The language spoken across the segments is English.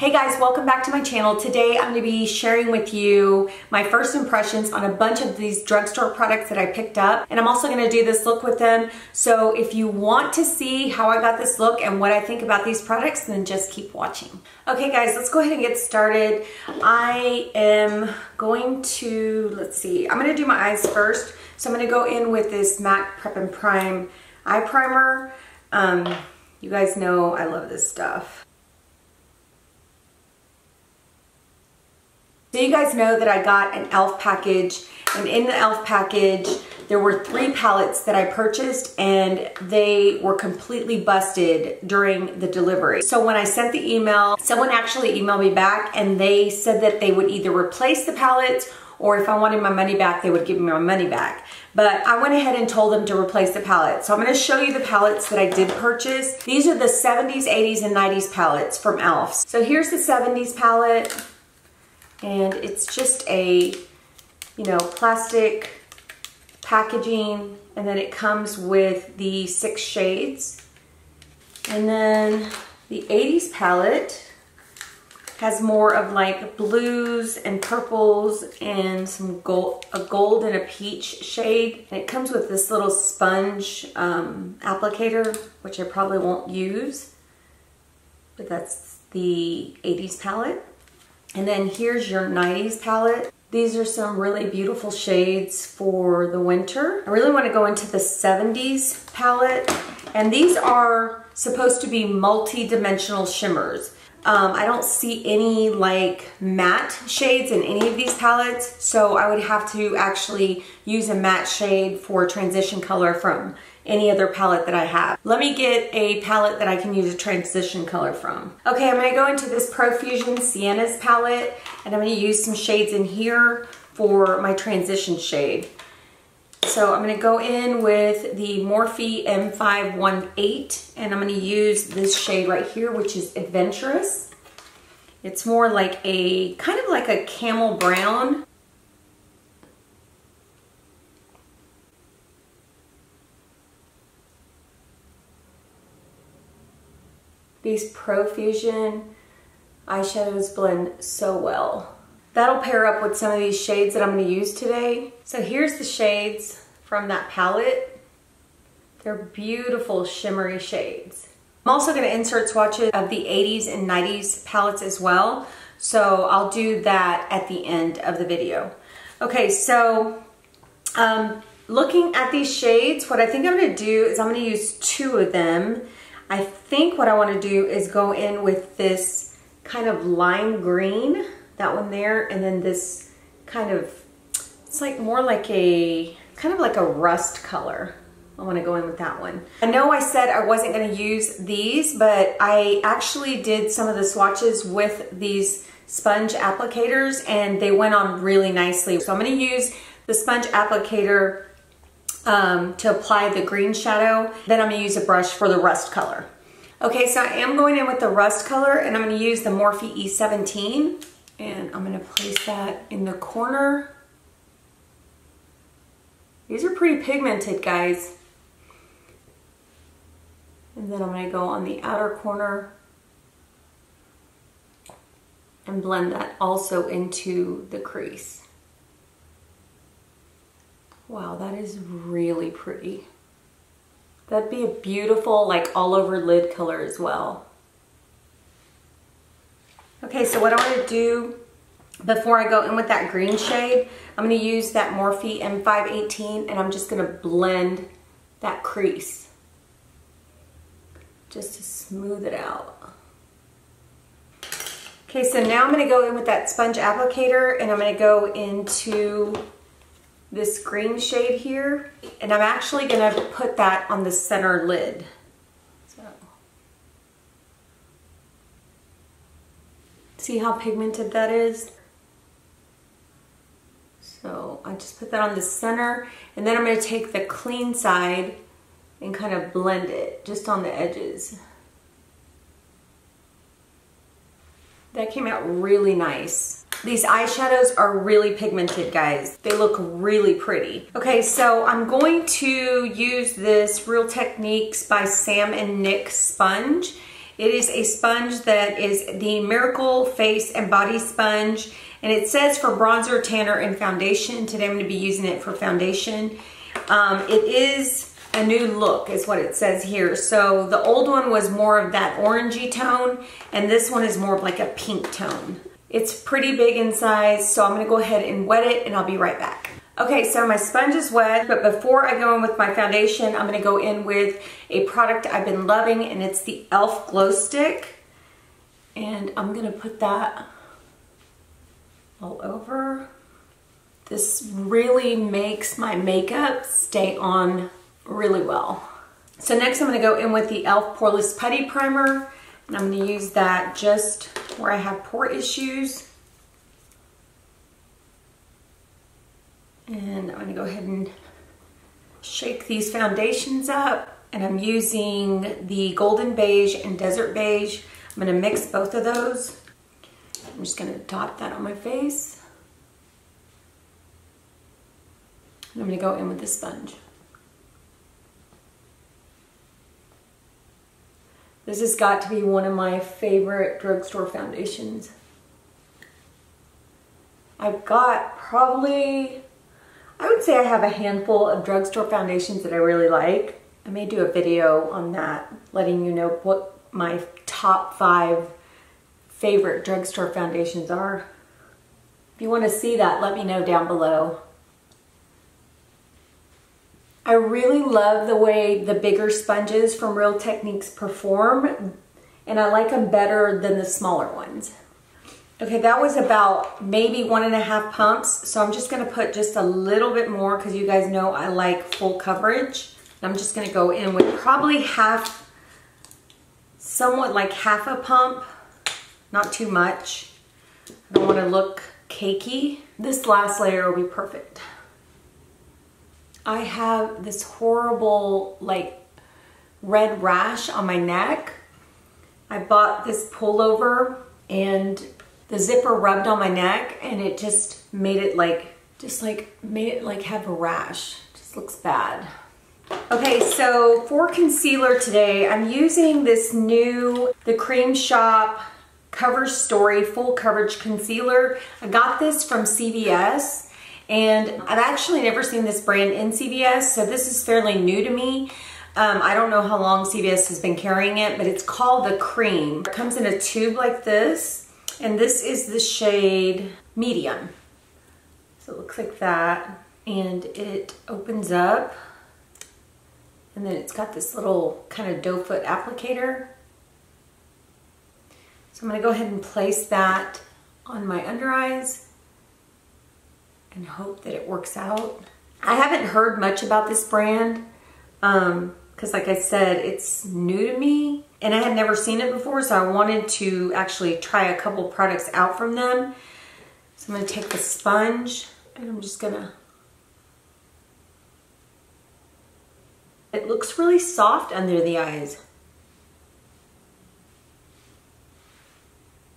Hey guys, welcome back to my channel. Today I'm going to be sharing with you my first impressions on a bunch of these drugstore products that I picked up. And I'm also to do this look with them. So if you want to see how I got this look and what I think about these products, then just keep watching. Okay guys, let's go ahead and get started. I am going to, let's see, I'm to do my eyes first. So I'm to go in with this MAC Prep and Prime eye primer. Um, you guys know I love this stuff. So you guys know that I got an e.l.f. package and in the e.l.f. package there were three palettes that I purchased and they were completely busted during the delivery. So when I sent the email, someone actually emailed me back and they said that they would either replace the palettes or if I wanted my money back, they would give me my money back. But I went ahead and told them to replace the palettes. So I'm gonna show you the palettes that I did purchase. These are the 70s, 80s, and 90s palettes from e.l.f. So here's the 70s palette and it's just a, you know, plastic packaging and then it comes with the six shades. And then the 80s palette has more of like blues and purples and some gold, a gold and a peach shade. And it comes with this little sponge um, applicator, which I probably won't use, but that's the 80s palette. And then here's your 90s palette. These are some really beautiful shades for the winter. I really want to go into the 70s palette. And these are supposed to be multi-dimensional shimmers. Um, I don't see any like matte shades in any of these palettes, so I would have to actually use a matte shade for transition color from any other palette that I have. Let me get a palette that I can use a transition color from. Okay, I'm gonna go into this Profusion Sienna's palette and I'm gonna use some shades in here for my transition shade. So I'm gonna go in with the Morphe M518 and I'm gonna use this shade right here, which is Adventurous. It's more like a, kind of like a camel brown. These Profusion eyeshadows blend so well. That'll pair up with some of these shades that I'm gonna use today. So here's the shades from that palette. They're beautiful shimmery shades. I'm also gonna insert swatches of the 80s and 90s palettes as well. So I'll do that at the end of the video. Okay, so um, looking at these shades, what I think I'm gonna do is I'm gonna use two of them. I think what I wanna do is go in with this kind of lime green that one there, and then this kind of, it's like more like a, kind of like a rust color. I wanna go in with that one. I know I said I wasn't gonna use these, but I actually did some of the swatches with these sponge applicators and they went on really nicely. So I'm gonna use the sponge applicator um, to apply the green shadow. Then I'm gonna use a brush for the rust color. Okay, so I am going in with the rust color and I'm gonna use the Morphe E17 and I'm gonna place that in the corner. These are pretty pigmented, guys. And then I'm gonna go on the outer corner and blend that also into the crease. Wow, that is really pretty. That'd be a beautiful, like all over lid color as well. Okay, so what I want to do before I go in with that green shade, I'm going to use that Morphe M518 and I'm just going to blend that crease just to smooth it out. Okay, so now I'm going to go in with that sponge applicator and I'm going to go into this green shade here and I'm actually to put that on the center lid. See how pigmented that is? So I just put that on the center and then I'm to take the clean side and kind of blend it just on the edges. That came out really nice. These eyeshadows are really pigmented, guys. They look really pretty. Okay, so I'm going to use this Real Techniques by Sam and Nick sponge It is a sponge that is the Miracle Face and Body Sponge. And it says for bronzer, tanner, and foundation. Today I'm going to be using it for foundation. Um, it is a new look is what it says here. So the old one was more of that orangey tone. And this one is more of like a pink tone. It's pretty big in size. So I'm to go ahead and wet it and I'll be right back. Okay, so my sponge is wet, but before I go in with my foundation, I'm gonna go in with a product I've been loving, and it's the e.l.f. Glow Stick. And I'm gonna put that all over. This really makes my makeup stay on really well. So next I'm gonna go in with the e.l.f. Poreless Putty Primer, and I'm gonna use that just where I have pore issues. And I'm gonna go ahead and shake these foundations up. And I'm using the Golden Beige and Desert Beige. I'm gonna mix both of those. I'm just gonna dot that on my face. And I'm gonna go in with the sponge. This has got to be one of my favorite drugstore foundations. I've got probably I would say I have a handful of drugstore foundations that I really like. I may do a video on that, letting you know what my top five favorite drugstore foundations are. If you want to see that, let me know down below. I really love the way the bigger sponges from Real Techniques perform, and I like them better than the smaller ones. Okay, that was about maybe one and a half pumps. So I'm just gonna put just a little bit more because you guys know I like full coverage. I'm just gonna go in with probably half, somewhat like half a pump, not too much. I don't wanna look cakey. This last layer will be perfect. I have this horrible like red rash on my neck. I bought this pullover and the zipper rubbed on my neck and it just made it like, just like, made it like have a rash. Just looks bad. Okay, so for concealer today, I'm using this new, the Crème Shop Cover Story Full Coverage Concealer. I got this from CVS and I've actually never seen this brand in CVS, so this is fairly new to me. Um, I don't know how long CVS has been carrying it, but it's called the Cream. It comes in a tube like this, and this is the shade Medium. So it looks like that. And it opens up. And then it's got this little kind of doe foot applicator. So I'm to go ahead and place that on my under eyes and hope that it works out. I haven't heard much about this brand because um, like I said, it's new to me and I had never seen it before, so I wanted to actually try a couple products out from them. So I'm gonna take the sponge and I'm just gonna, it looks really soft under the eyes.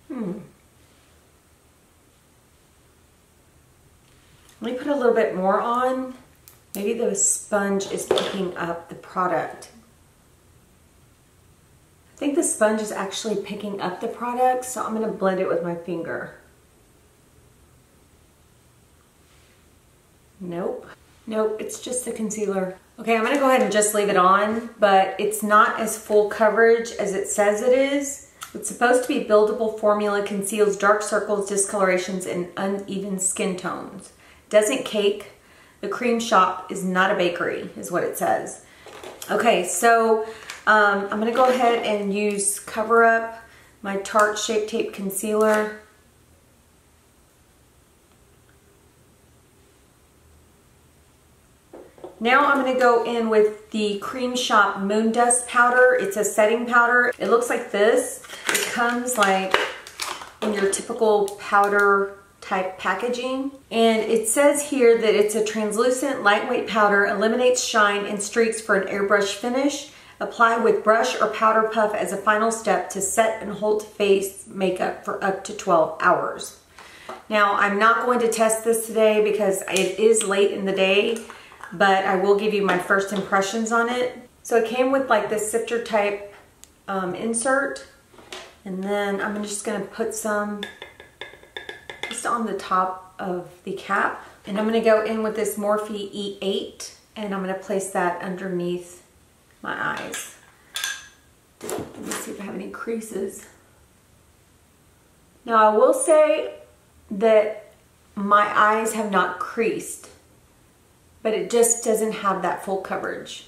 Hmm. Let me put a little bit more on. Maybe the sponge is picking up the product. I think the sponge is actually picking up the product, so I'm to blend it with my finger. Nope. Nope, it's just the concealer. Okay, I'm to go ahead and just leave it on, but it's not as full coverage as it says it is. It's supposed to be buildable formula, conceals dark circles, discolorations, and uneven skin tones. Doesn't cake. The Crème Shop is not a bakery, is what it says. Okay, so um, I'm to go ahead and use Cover Up, my Tarte Shape Tape Concealer. Now I'm to go in with the Crème Shop Moon Dust Powder. It's a setting powder. It looks like this. It comes like in your typical powder type packaging. And it says here that it's a translucent lightweight powder, eliminates shine and streaks for an airbrush finish. Apply with brush or powder puff as a final step to set and hold face makeup for up to 12 hours. Now, I'm not going to test this today because it is late in the day, but I will give you my first impressions on it. So it came with like this sifter type um, insert, And then I'm just gonna put some just on the top of the cap. And I'm gonna go in with this Morphe E8 and I'm gonna place that underneath my eyes. Let me see if I have any creases. Now I will say that my eyes have not creased, but it just doesn't have that full coverage.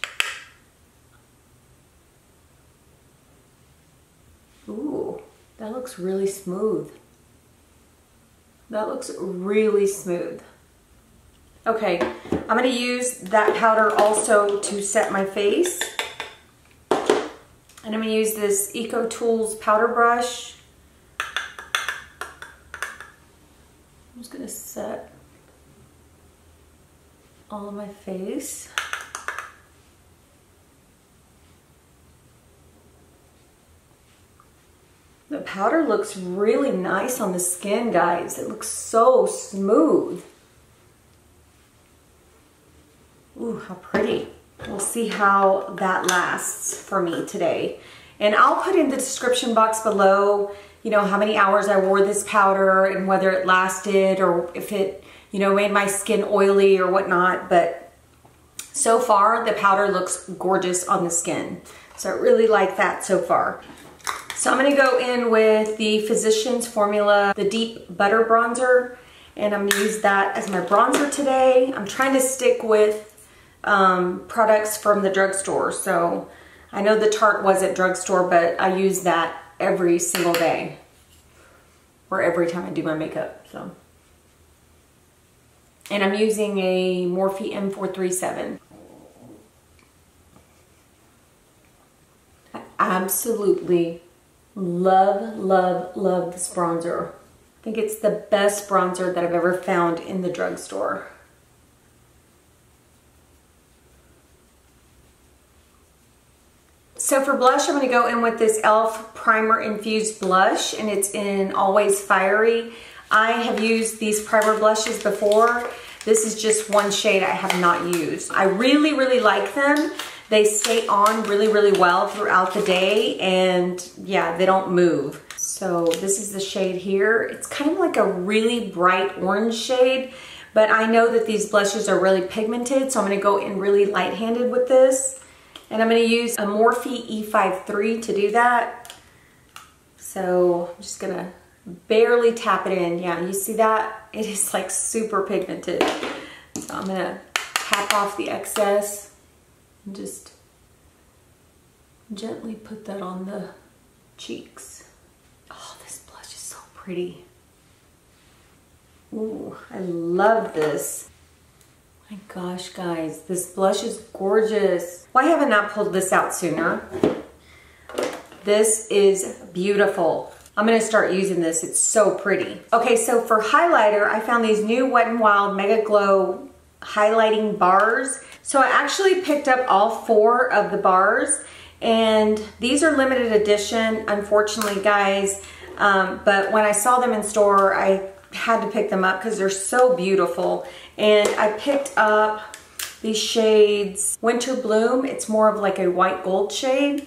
Ooh, that looks really smooth. That looks really smooth. Okay, I'm gonna use that powder also to set my face. And I'm gonna use this Eco Tools powder brush. I'm just gonna set all of my face. The powder looks really nice on the skin, guys. It looks so smooth. Ooh, how pretty. We'll see how that lasts for me today. And I'll put in the description box below, you know, how many hours I wore this powder and whether it lasted or if it, you know, made my skin oily or whatnot. But so far, the powder looks gorgeous on the skin. So I really like that so far. So I'm gonna go in with the Physicians Formula, the Deep Butter Bronzer, and I'm gonna use that as my bronzer today. I'm trying to stick with um, products from the drugstore. So I know the Tarte was at drugstore, but I use that every single day or every time I do my makeup. So, And I'm using a Morphe M437. I absolutely love, love, love this bronzer. I think it's the best bronzer that I've ever found in the drugstore. So for blush, I'm gonna go in with this e.l.f. Primer Infused Blush, and it's in Always Fiery. I have used these primer blushes before. This is just one shade I have not used. I really, really like them. They stay on really, really well throughout the day, and yeah, they don't move. So this is the shade here. It's kind of like a really bright orange shade, but I know that these blushes are really pigmented, so I'm gonna go in really light-handed with this. And I'm gonna use a Morphe E53 to do that. So I'm just gonna barely tap it in. Yeah, you see that? It is like super pigmented. So I'm gonna tap off the excess and just gently put that on the cheeks. Oh, this blush is so pretty. Ooh, I love this. My gosh, guys, this blush is gorgeous. Why have I not pulled this out sooner? This is beautiful. I'm gonna start using this, it's so pretty. Okay, so for highlighter, I found these new Wet n Wild Mega Glow highlighting bars. So I actually picked up all four of the bars and these are limited edition, unfortunately, guys. Um, but when I saw them in store, I had to pick them up because they're so beautiful. And I picked up these shades Winter Bloom. It's more of like a white gold shade.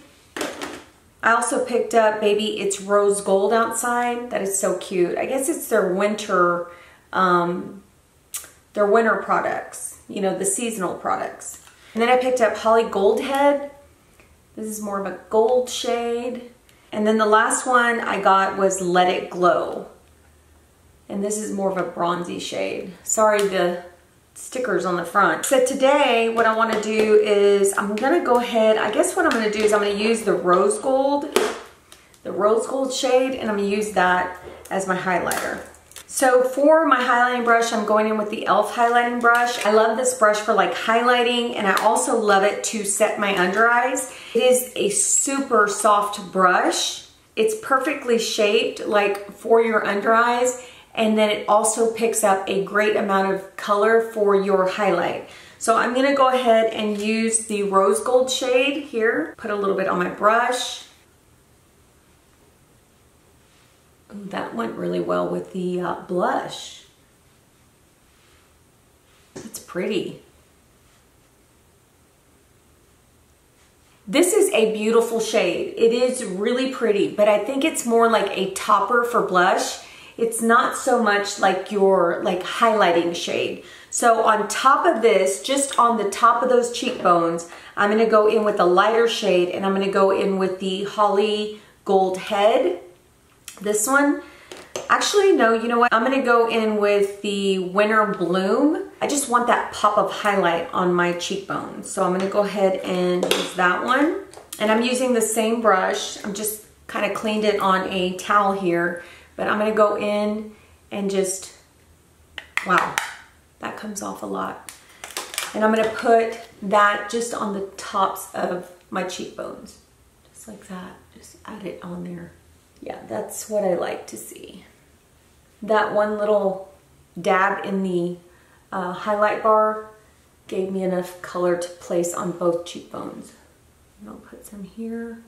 I also picked up Baby It's Rose Gold outside. That is so cute. I guess it's their winter, um, their winter products. You know, the seasonal products. And then I picked up Holly Goldhead. This is more of a gold shade. And then the last one I got was Let It Glow. And this is more of a bronzy shade. Sorry, the stickers on the front. So today, what I wanna do is, I'm gonna go ahead, I guess what I'm gonna do is I'm gonna use the rose gold, the rose gold shade, and I'm gonna use that as my highlighter. So for my highlighting brush, I'm going in with the e.l.f. highlighting brush. I love this brush for like highlighting and I also love it to set my under eyes. It is a super soft brush. It's perfectly shaped like for your under eyes and then it also picks up a great amount of color for your highlight. So I'm gonna go ahead and use the rose gold shade here, put a little bit on my brush. Ooh, that went really well with the uh, blush. That's pretty. This is a beautiful shade. It is really pretty, but I think it's more like a topper for blush. It's not so much like your like highlighting shade. So on top of this, just on the top of those cheekbones, I'm gonna go in with a lighter shade and I'm gonna go in with the Holly Gold Head. This one, actually no, you know what? I'm gonna go in with the Winter Bloom. I just want that pop of highlight on my cheekbones. So I'm gonna go ahead and use that one. And I'm using the same brush. I'm just kind of cleaned it on a towel here, but I'm gonna go in and just, wow, that comes off a lot. And I'm gonna put that just on the tops of my cheekbones. Just like that, just add it on there. Yeah, that's what I like to see. That one little dab in the uh, highlight bar gave me enough color to place on both cheekbones. And I'll put some here.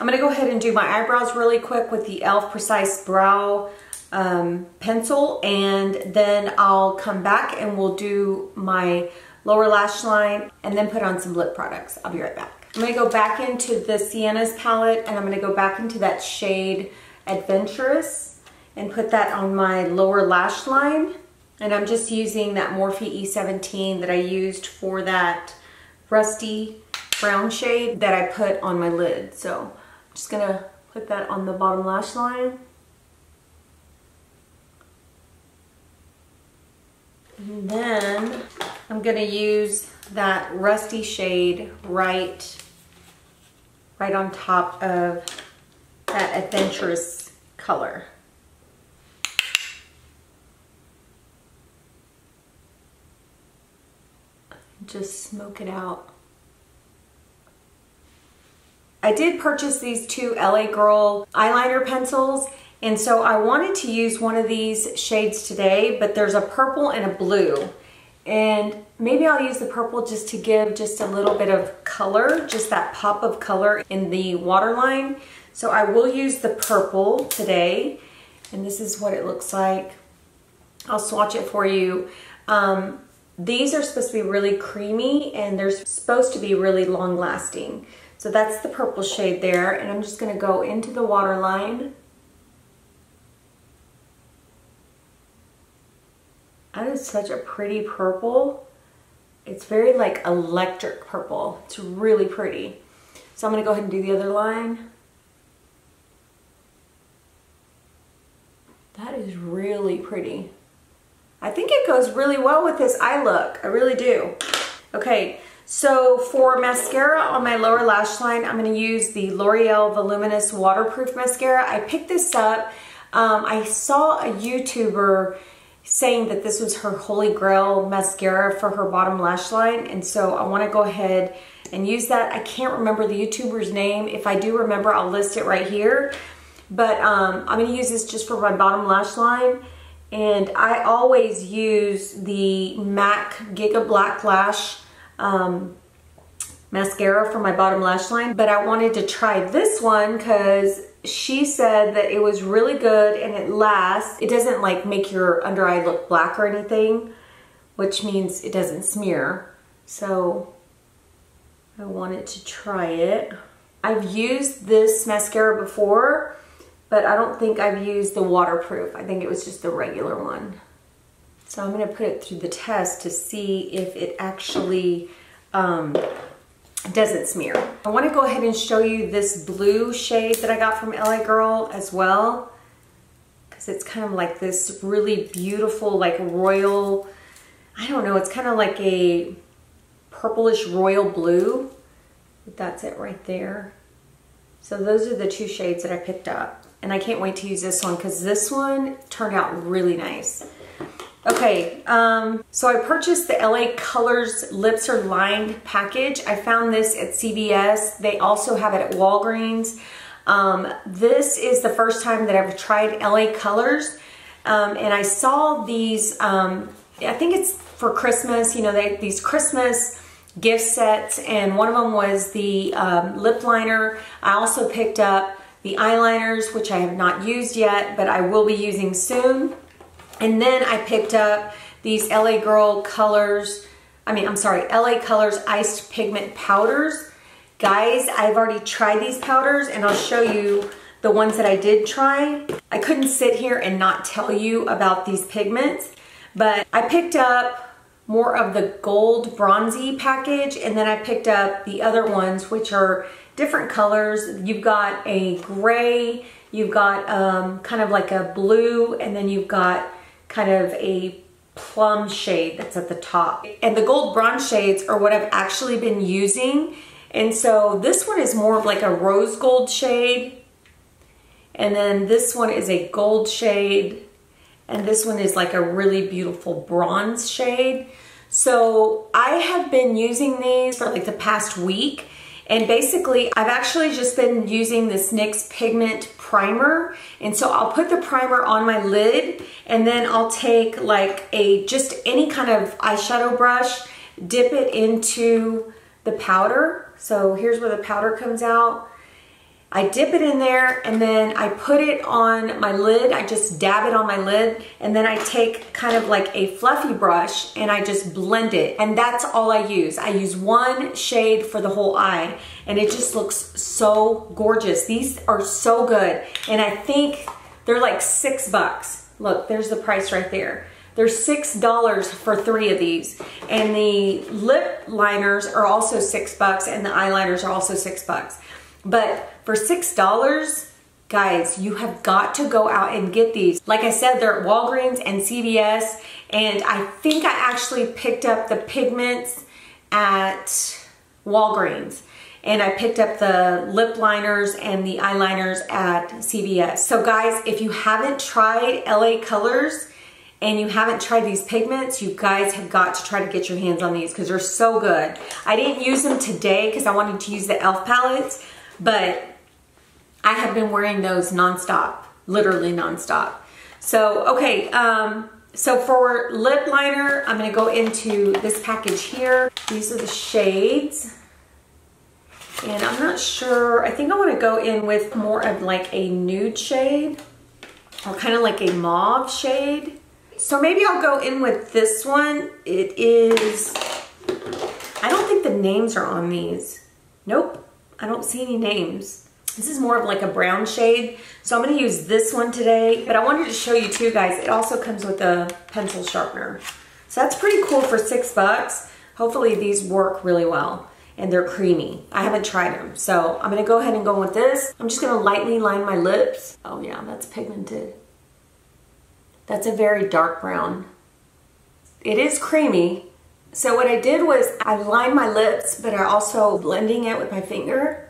I'm gonna go ahead and do my eyebrows really quick with the e.l.f. Precise Brow um, pencil and then I'll come back and we'll do my lower lash line and then put on some lip products. I'll be right back. I'm gonna go back into the Sienna's palette and I'm gonna go back into that shade Adventurous and put that on my lower lash line. And I'm just using that Morphe E17 that I used for that rusty brown shade that I put on my lid. So I'm just gonna put that on the bottom lash line. And then I'm gonna use that rusty shade right, right on top of that adventurous color. Just smoke it out. I did purchase these two LA Girl eyeliner pencils and so I wanted to use one of these shades today, but there's a purple and a blue. And maybe I'll use the purple just to give just a little bit of color, just that pop of color in the waterline. So I will use the purple today. And this is what it looks like. I'll swatch it for you. Um, these are supposed to be really creamy and they're supposed to be really long lasting. So that's the purple shade there. And I'm just gonna go into the waterline That is such a pretty purple. It's very like electric purple. It's really pretty. So I'm gonna go ahead and do the other line. That is really pretty. I think it goes really well with this eye look. I really do. Okay, so for mascara on my lower lash line, I'm gonna use the L'Oreal Voluminous Waterproof Mascara. I picked this up. Um, I saw a YouTuber saying that this was her holy grail mascara for her bottom lash line. And so I wanna go ahead and use that. I can't remember the YouTuber's name. If I do remember, I'll list it right here. But um, I'm gonna use this just for my bottom lash line. And I always use the MAC Giga Black Lash um, mascara for my bottom lash line. But I wanted to try this one because she said that it was really good and it lasts. It doesn't like make your under eye look black or anything, which means it doesn't smear. So I wanted to try it. I've used this mascara before, but I don't think I've used the waterproof. I think it was just the regular one. So I'm gonna put it through the test to see if it actually um, doesn't smear. I wanna go ahead and show you this blue shade that I got from LA Girl as well. Cause it's kind of like this really beautiful, like royal, I don't know, it's kind of like a purplish royal blue. That's it right there. So those are the two shades that I picked up. And I can't wait to use this one because this one turned out really nice. Okay, um, so I purchased the LA Colors Lips Are Lined package. I found this at CVS. They also have it at Walgreens. Um, this is the first time that I've tried LA Colors. Um, and I saw these, um, I think it's for Christmas, you know, they, these Christmas gift sets. And one of them was the um, lip liner. I also picked up the eyeliners, which I have not used yet, but I will be using soon. And then I picked up these LA Girl Colors, I mean, I'm sorry, LA Colors Iced Pigment Powders Guys, I've already tried these powders and I'll show you the ones that I did try. I couldn't sit here and not tell you about these pigments, but I picked up more of the gold bronzy package and then I picked up the other ones which are different colors. You've got a gray, you've got um, kind of like a blue, and then you've got kind of a plum shade that's at the top. And the gold bronze shades are what I've actually been using. And so this one is more of like a rose gold shade. And then this one is a gold shade. And this one is like a really beautiful bronze shade. So I have been using these for like the past week and basically, I've actually just been using this NYX Pigment Primer. And so I'll put the primer on my lid and then I'll take like a, just any kind of eyeshadow brush, dip it into the powder. So here's where the powder comes out. I dip it in there and then I put it on my lid. I just dab it on my lid and then I take kind of like a fluffy brush and I just blend it. And that's all I use. I use one shade for the whole eye and it just looks so gorgeous. These are so good. And I think they're like six bucks. Look, there's the price right there. Six dollars for three of these. And the lip liners are also six bucks and the eyeliners are also six bucks. But for $6, guys, you have got to go out and get these. Like I said, they're at Walgreens and CVS, and I think I actually picked up the pigments at Walgreens and I picked up the lip liners and the eyeliners at CVS. So guys, if you haven't tried LA Colors and you haven't tried these pigments, you guys have got to try to get your hands on these because they're so good. I didn't use them today because I wanted to use the e.l.f. palettes, but I have been wearing those nonstop, literally nonstop. So, okay, um, so for lip liner, I'm gonna go into this package here. These are the shades. And I'm not sure, I think I wanna go in with more of like a nude shade or kind of like a mauve shade. So maybe I'll go in with this one. It is, I don't think the names are on these. Nope, I don't see any names. This is more of like a brown shade. So I'm gonna use this one today, but I wanted to show you too guys, it also comes with a pencil sharpener. So that's pretty cool for six bucks. Hopefully these work really well and they're creamy. I haven't tried them. So I'm gonna go ahead and go with this. I'm just gonna lightly line my lips. Oh yeah, that's pigmented. That's a very dark brown. It is creamy. So what I did was I lined my lips, but I also blending it with my finger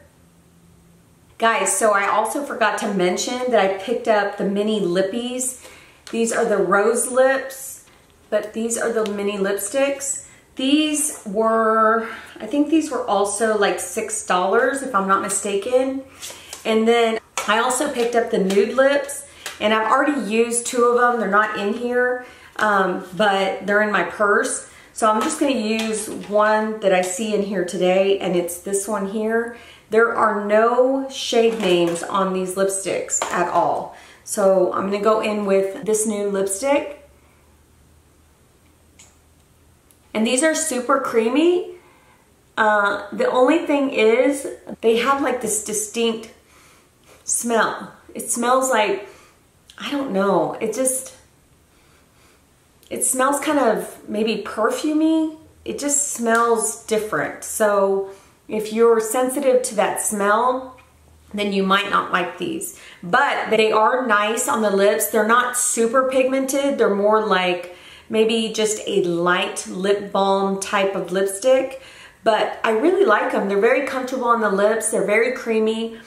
Guys, so I also forgot to mention that I picked up the mini lippies. These are the rose lips, but these are the mini lipsticks. These were, I think these were also like $6 if I'm not mistaken. And then I also picked up the nude lips and I've already used two of them. They're not in here, um, but they're in my purse. So I'm just gonna use one that I see in here today and it's this one here. There are no shade names on these lipsticks at all. So I'm gonna go in with this new lipstick. And these are super creamy. Uh, the only thing is they have like this distinct smell. It smells like, I don't know, it just, it smells kind of maybe perfumey. It just smells different. So if you're sensitive to that smell, then you might not like these. But they are nice on the lips. They're not super pigmented. They're more like maybe just a light lip balm type of lipstick. But I really like them. They're very comfortable on the lips. They're very creamy.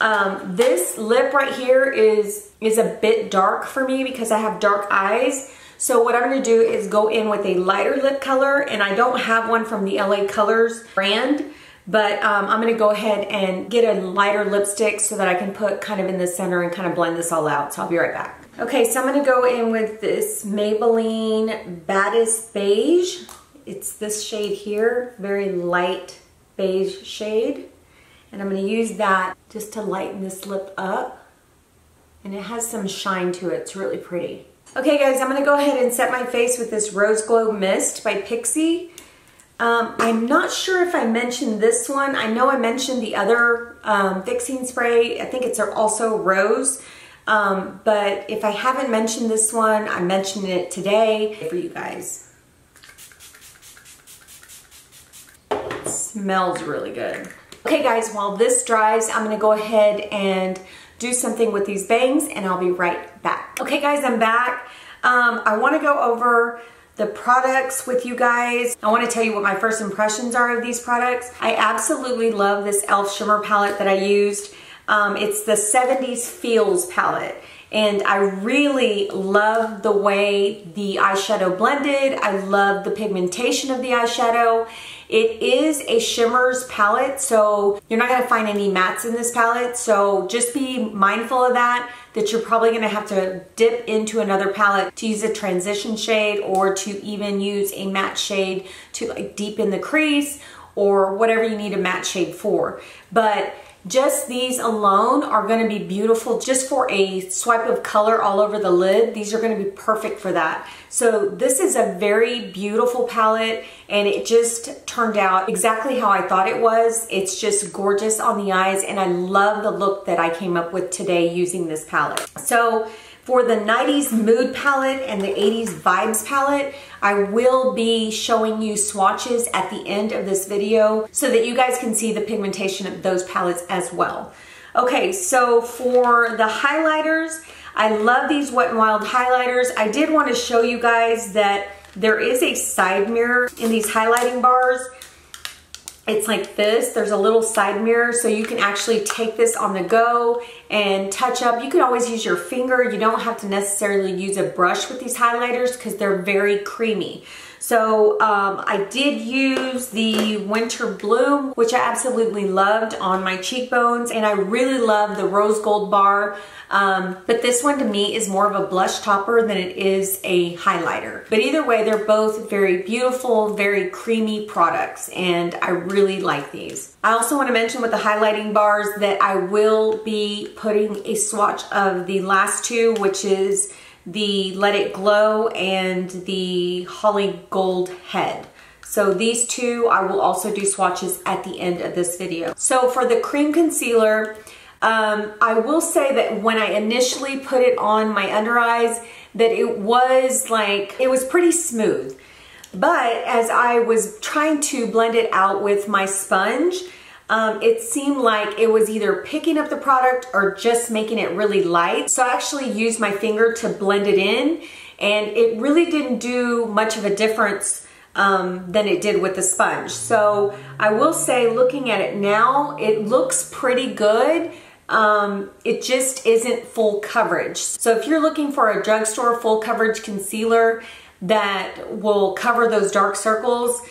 Um, this lip right here is, is a bit dark for me because I have dark eyes. So what I'm gonna do is go in with a lighter lip color and I don't have one from the LA Colors brand. But um, I'm gonna go ahead and get a lighter lipstick so that I can put kind of in the center and kind of blend this all out. So I'll be right back. Okay, so I'm gonna go in with this Maybelline Baddest Beige. It's this shade here, very light beige shade. And I'm gonna use that just to lighten this lip up. And it has some shine to it, it's really pretty. Okay guys, I'm gonna go ahead and set my face with this Rose Glow Mist by Pixi. Um, I'm not sure if I mentioned this one. I know I mentioned the other um, fixing spray. I think it's also Rose. Um, but if I haven't mentioned this one, I mentioned it today for you guys. It smells really good. Okay guys, while this dries, I'm gonna go ahead and do something with these bangs and I'll be right back. Okay guys, I'm back. Um, I wanna go over the products with you guys. I wanna tell you what my first impressions are of these products. I absolutely love this e.l.f. shimmer palette that I used. Um, it's the 70s Feels palette. And I really love the way the eyeshadow blended. I love the pigmentation of the eyeshadow. It is a shimmers palette, so you're not gonna find any mattes in this palette. So just be mindful of that, that you're probably gonna have to dip into another palette to use a transition shade or to even use a matte shade to like deepen the crease or whatever you need a matte shade for. But just these alone are gonna be beautiful just for a swipe of color all over the lid. These are gonna be perfect for that. So this is a very beautiful palette and it just turned out exactly how I thought it was. It's just gorgeous on the eyes and I love the look that I came up with today using this palette. So for the 90s mood palette and the 80s vibes palette, I will be showing you swatches at the end of this video so that you guys can see the pigmentation of those palettes as well. Okay, so for the highlighters, I love these Wet n Wild highlighters. I did want to show you guys that there is a side mirror in these highlighting bars it's like this. There's a little side mirror so you can actually take this on the go and touch up. You can always use your finger. You don't have to necessarily use a brush with these highlighters because they're very creamy. So um, I did use the Winter Bloom, which I absolutely loved on my cheekbones. And I really love the Rose Gold Bar. Um, but this one to me is more of a blush topper than it is a highlighter. But either way, they're both very beautiful, very creamy products. And I really like these. I also want to mention with the highlighting bars that I will be putting a swatch of the last two, which is the Let It Glow and the Holly Gold Head. So these two, I will also do swatches at the end of this video. So for the cream concealer, um, I will say that when I initially put it on my under eyes, that it was like, it was pretty smooth. But as I was trying to blend it out with my sponge, um, it seemed like it was either picking up the product or just making it really light. So I actually used my finger to blend it in and it really didn't do much of a difference um, than it did with the sponge. So I will say looking at it now, it looks pretty good. Um, it just isn't full coverage. So if you're looking for a drugstore full coverage concealer that will cover those dark circles,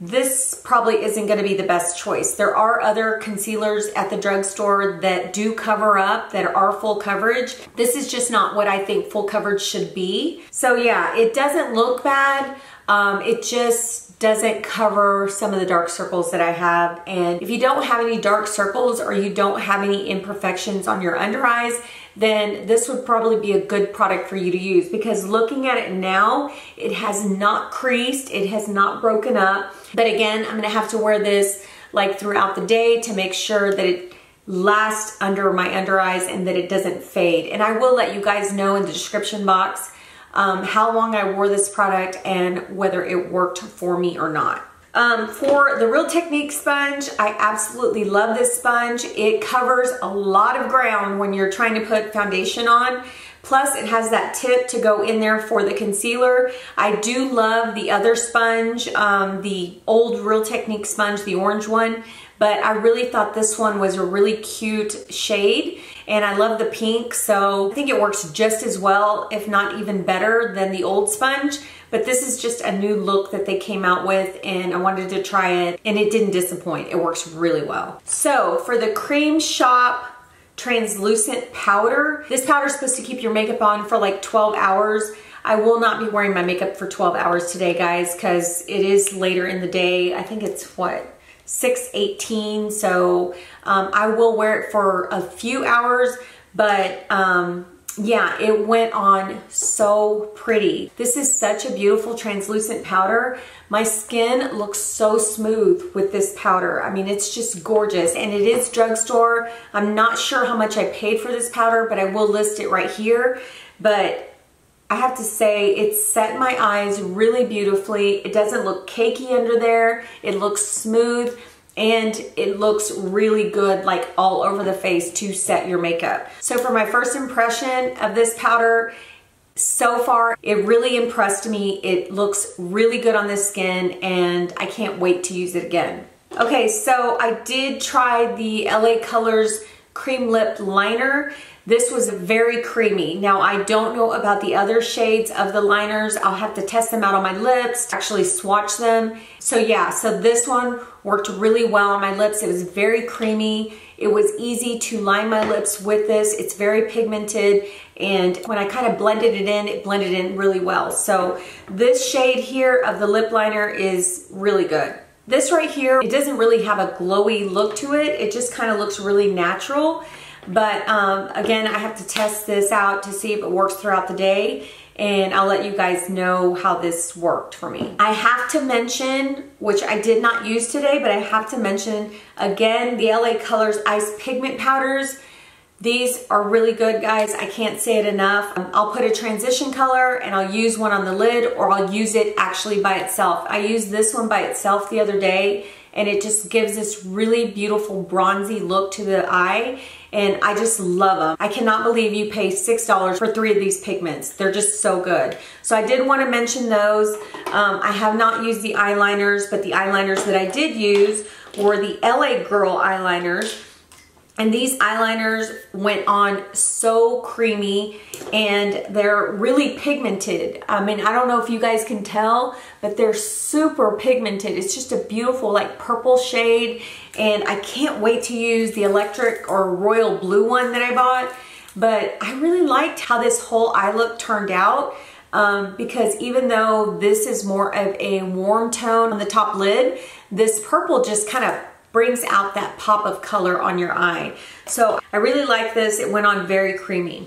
this probably isn't going to be the best choice. There are other concealers at the drugstore that do cover up, that are full coverage. This is just not what I think full coverage should be. So yeah, it doesn't look bad. Um, it just doesn't cover some of the dark circles that I have. And if you don't have any dark circles or you don't have any imperfections on your under eyes, then this would probably be a good product for you to use because looking at it now, it has not creased, it has not broken up. But again, I'm gonna have to wear this like throughout the day to make sure that it lasts under my under eyes and that it doesn't fade. And I will let you guys know in the description box um, how long I wore this product and whether it worked for me or not. Um, for the Real Technique sponge, I absolutely love this sponge. It covers a lot of ground when you're trying to put foundation on. Plus it has that tip to go in there for the concealer. I do love the other sponge, um, the old Real Technique sponge, the orange one, but I really thought this one was a really cute shade and I love the pink, so I think it works just as well, if not even better than the old sponge. But this is just a new look that they came out with and I wanted to try it and it didn't disappoint. It works really well. So for the Crème Shop translucent powder, this powder is supposed to keep your makeup on for like 12 hours. I will not be wearing my makeup for 12 hours today, guys, because it is later in the day. I think it's what, 618 so um, I will wear it for a few hours but um, yeah, it went on so pretty. This is such a beautiful translucent powder. My skin looks so smooth with this powder. I mean, it's just gorgeous and it is drugstore. I'm not sure how much I paid for this powder, but I will list it right here. But I have to say it set my eyes really beautifully. It doesn't look cakey under there. It looks smooth and it looks really good like all over the face to set your makeup. So for my first impression of this powder, so far it really impressed me. It looks really good on the skin and I can't wait to use it again. Okay, so I did try the LA Colors Cream Lip Liner. This was very creamy. Now I don't know about the other shades of the liners. I'll have to test them out on my lips, actually swatch them. So yeah, so this one worked really well on my lips. It was very creamy. It was easy to line my lips with this. It's very pigmented and when I kind of blended it in, it blended in really well. So this shade here of the lip liner is really good. This right here, it doesn't really have a glowy look to it. It just kind of looks really natural. But um, again, I have to test this out to see if it works throughout the day and I'll let you guys know how this worked for me. I have to mention, which I did not use today, but I have to mention again, the LA Colors Ice Pigment Powders. These are really good, guys. I can't say it enough. Um, I'll put a transition color and I'll use one on the lid or I'll use it actually by itself. I used this one by itself the other day and it just gives this really beautiful bronzy look to the eye and I just love them. I cannot believe you pay $6 for three of these pigments. They're just so good. So I did want to mention those. Um, I have not used the eyeliners, but the eyeliners that I did use were the LA Girl eyeliners. And these eyeliners went on so creamy and they're really pigmented. I mean, I don't know if you guys can tell, but they're super pigmented. It's just a beautiful like purple shade. And I can't wait to use the electric or royal blue one that I bought. But I really liked how this whole eye look turned out. Um, because even though this is more of a warm tone on the top lid, this purple just kind of brings out that pop of color on your eye. So I really like this. It went on very creamy.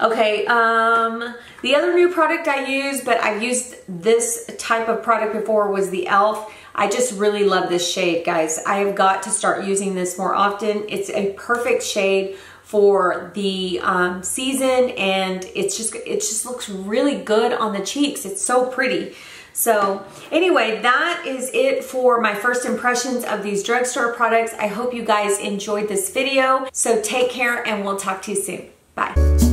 Okay, um, the other new product I use, but I've used this type of product before, was the e.l.f. I just really love this shade, guys. I have got to start using this more often. It's a perfect shade for the um, season and it's just it just looks really good on the cheeks. It's so pretty. So anyway, that is it for my first impressions of these drugstore products. I hope you guys enjoyed this video. So take care and we'll talk to you soon. Bye.